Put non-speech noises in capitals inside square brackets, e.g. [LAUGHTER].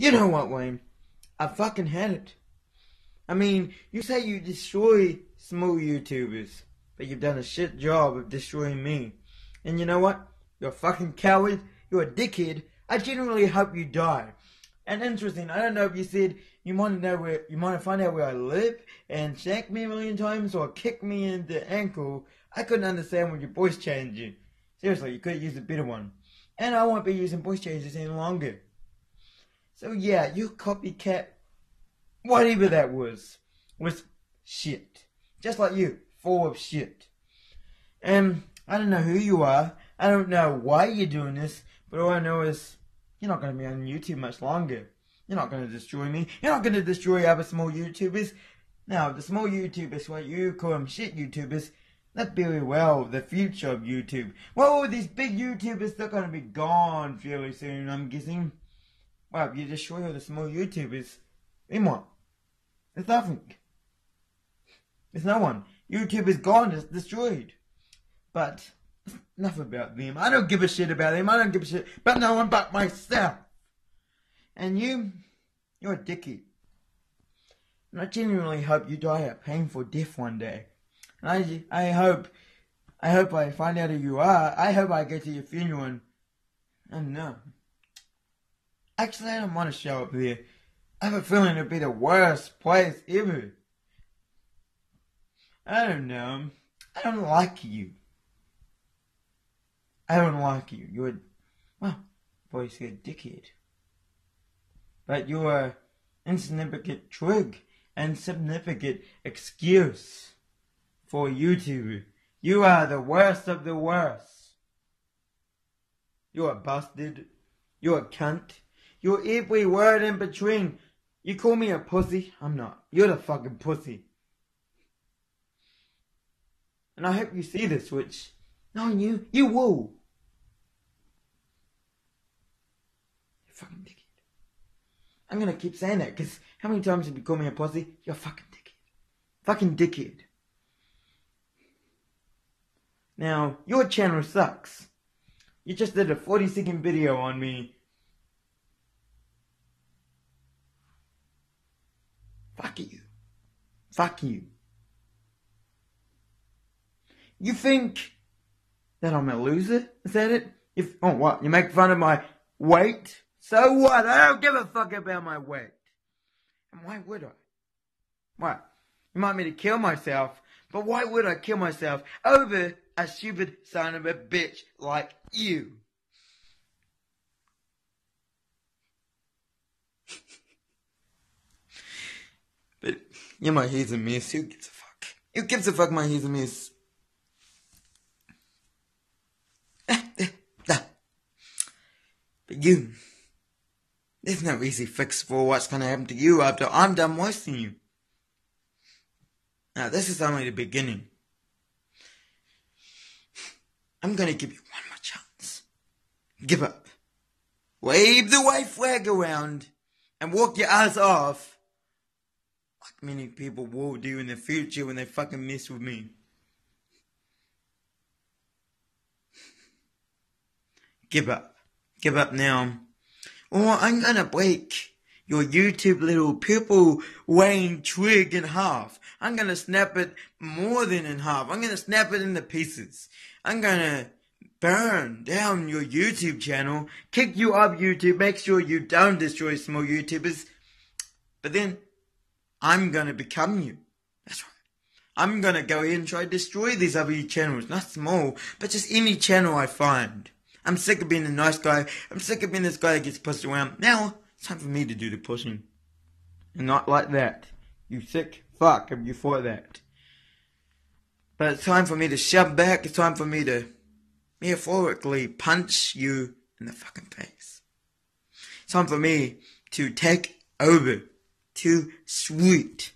You know what, Rain? I fucking had it. I mean, you say you destroy small YouTubers, but you've done a shit job of destroying me. And you know what? You're a fucking coward. You're a dickhead. I genuinely hope you die. And interesting, I don't know if you said you to know where you to find out where I live and shank me a million times or kick me in the ankle. I couldn't understand when your voice changing. Seriously, you could use a better one. And I won't be using voice changes any longer. So yeah, you copycat whatever that was, was shit. Just like you, full of shit. And I don't know who you are. I don't know why you're doing this, but all I know is you're not going to be on YouTube much longer. You're not going to destroy me. You're not going to destroy other small YouTubers. Now, the small YouTubers, what you call them shit YouTubers, that's very well the future of YouTube. Well, these big YouTubers, they're going to be gone fairly soon, I'm guessing. Well, if you destroy all the small YouTubers, what? There's nothing. There's no one. YouTube is gone, it's destroyed. But enough about them. I don't give a shit about them. I don't give a shit about no one but myself. And you, you're a dickhead. And I genuinely hope you die a painful death one day. And I, I hope, I hope I find out who you are. I hope I get to your funeral and, and no. Actually, I don't want to show up there. I have a feeling it'd be the worst place ever. I don't know. I don't like you. I don't like you. You're, well, boy said dickhead. But you're an insignificant twig and significant excuse for YouTube. You are the worst of the worst. You're a bastard. You're a cunt. You're every word in between. You call me a pussy? I'm not. You're the fucking pussy. And I hope you see this, switch. Knowing you, you will. You fucking dickhead. I'm gonna keep saying that, because how many times have you called me a pussy? You're a fucking dickhead. Fucking dickhead. Now, your channel sucks. You just did a 40 second video on me Fuck you. Fuck you. You think that I'm a loser? Is that it? If oh what? You make fun of my weight? So what? I don't give a fuck about my weight. And why would I? What? You want me to kill myself? But why would I kill myself over a stupid son of a bitch like you? You're my he's a miss. Who gives a fuck? Who gives a fuck my he's a miss? [LAUGHS] but you, there's no easy fix for what's gonna happen to you after I'm done wasting you. Now this is only the beginning. I'm gonna give you one more chance. Give up. Wave the white flag around and walk your ass off like many people will do in the future when they fucking mess with me. Give up. Give up now. Or I'm gonna break your YouTube little purple Rain twig in half. I'm gonna snap it more than in half. I'm gonna snap it into pieces. I'm gonna burn down your YouTube channel, kick you up YouTube, make sure you don't destroy small YouTubers. But then I'm gonna become you. That's right. I'm gonna go in and try to destroy these other channels. Not small, but just any channel I find. I'm sick of being the nice guy. I'm sick of being this guy that gets pushed around. Now, it's time for me to do the pushing. And not like that. You sick fuck if you for that. But it's time for me to shove back. It's time for me to metaphorically punch you in the fucking face. It's time for me to take over too sweet.